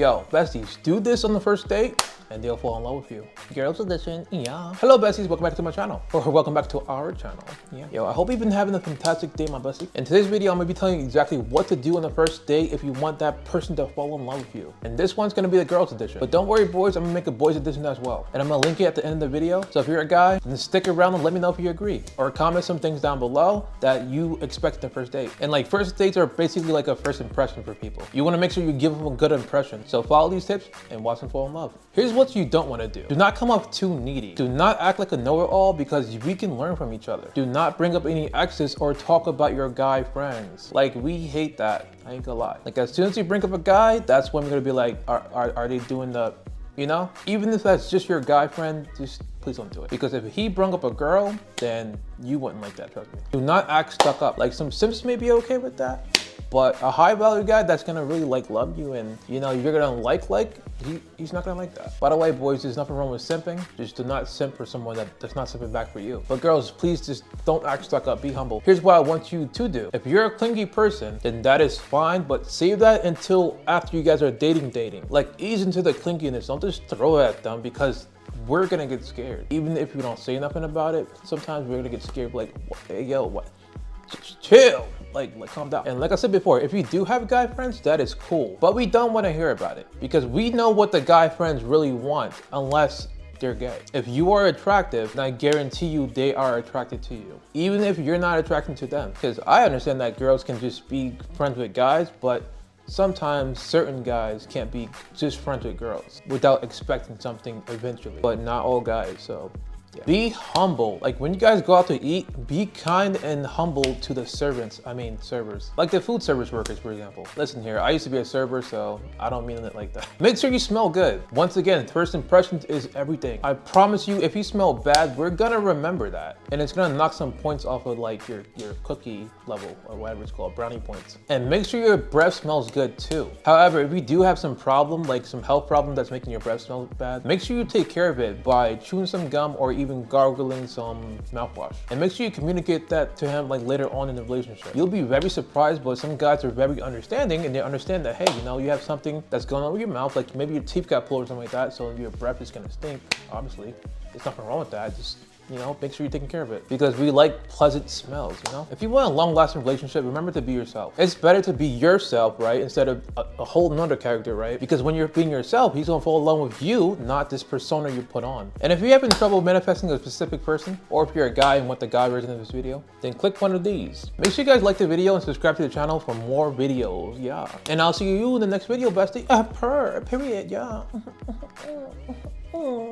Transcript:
Yo, besties, do this on the first date and they'll fall in love with you. Girls edition, yeah. Hello besties, welcome back to my channel. Or welcome back to our channel, yeah. Yo, I hope you've been having a fantastic day, my bestie. In today's video, I'm gonna be telling you exactly what to do on the first date if you want that person to fall in love with you. And this one's gonna be the girls edition. But don't worry boys, I'm gonna make a boys edition as well. And I'm gonna link it at the end of the video. So if you're a guy, then stick around and let me know if you agree. Or comment some things down below that you expect the first date. And like first dates are basically like a first impression for people. You wanna make sure you give them a good impression. So follow these tips and watch them fall in love. Here's what you don't wanna do. Do not come off too needy. Do not act like a know-it-all because we can learn from each other. Do not bring up any exes or talk about your guy friends. Like we hate that. I ain't gonna lie. Like as soon as you bring up a guy, that's when we're gonna be like, are, are, are they doing the, you know? Even if that's just your guy friend, just please don't do it. Because if he brung up a girl, then you wouldn't like that, trust me. Do not act stuck up. Like some simps may be okay with that, but a high value guy that's gonna really like love you and you know you're gonna like like he, he's not gonna like that. By the way, boys, there's nothing wrong with simping. Just do not simp for someone that, that's not simping back for you. But girls, please just don't act stuck up. Be humble. Here's what I want you to do. If you're a clingy person, then that is fine. But save that until after you guys are dating, dating. Like ease into the clinginess. Don't just throw it at them because we're gonna get scared. Even if we don't say nothing about it, sometimes we're gonna get scared. Like, hey, yo, what? Just chill like, like calm down. And like I said before, if you do have guy friends, that is cool. But we don't want to hear about it because we know what the guy friends really want unless they're gay. If you are attractive, then I guarantee you they are attracted to you. Even if you're not attracted to them. Because I understand that girls can just be friends with guys, but sometimes certain guys can't be just friends with girls without expecting something eventually. But not all guys, so Be humble. Like when you guys go out to eat, be kind and humble to the servants. I mean servers. Like the food service workers, for example. Listen here, I used to be a server, so I don't mean it like that. Make sure you smell good. Once again, first impressions is everything. I promise you, if you smell bad, we're gonna remember that. And it's gonna knock some points off of like your, your cookie level or whatever it's called, brownie points. And make sure your breath smells good too. However, if you do have some problem, like some health problem that's making your breath smell bad, make sure you take care of it by chewing some gum or even gargling some mouthwash. And make sure you communicate that to him like later on in the relationship. You'll be very surprised, but some guys are very understanding and they understand that, hey, you know, you have something that's going on with your mouth, like maybe your teeth got pulled or something like that, so your breath is gonna stink, obviously. There's nothing wrong with that, just you know, make sure you're taking care of it because we like pleasant smells, you know? If you want a long lasting relationship, remember to be yourself. It's better to be yourself, right? Instead of a, a whole nother character, right? Because when you're being yourself, he's gonna fall in love with you, not this persona you put on. And if you're having trouble manifesting a specific person, or if you're a guy and want the guy version of this video, then click one of these. Make sure you guys like the video and subscribe to the channel for more videos, yeah. And I'll see you in the next video, bestie. Uh, per, period, yeah.